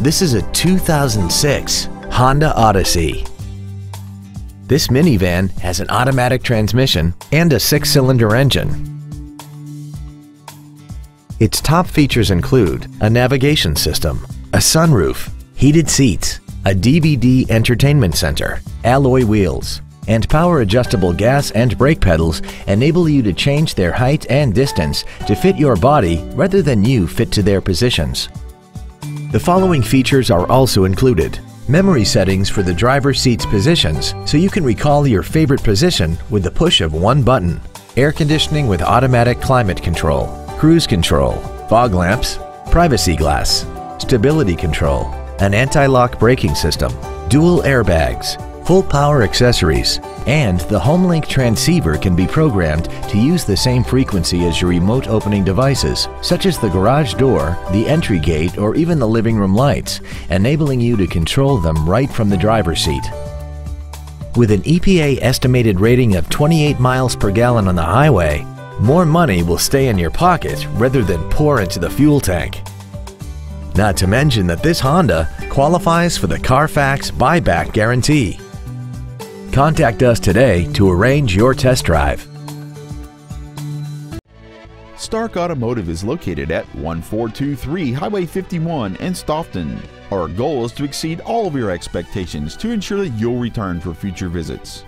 This is a 2006 Honda Odyssey. This minivan has an automatic transmission and a six-cylinder engine. Its top features include a navigation system, a sunroof, heated seats, a DVD entertainment center, alloy wheels, and power adjustable gas and brake pedals enable you to change their height and distance to fit your body rather than you fit to their positions. The following features are also included. Memory settings for the driver's seat's positions so you can recall your favorite position with the push of one button. Air conditioning with automatic climate control, cruise control, fog lamps, privacy glass, stability control, an anti-lock braking system, dual airbags, full power accessories, and the HomeLink transceiver can be programmed to use the same frequency as your remote opening devices, such as the garage door, the entry gate, or even the living room lights, enabling you to control them right from the driver's seat. With an EPA estimated rating of 28 miles per gallon on the highway, more money will stay in your pocket rather than pour into the fuel tank. Not to mention that this Honda qualifies for the Carfax buyback guarantee. Contact us today to arrange your test drive. Stark Automotive is located at 1423 Highway 51 in Stoughton. Our goal is to exceed all of your expectations to ensure that you'll return for future visits.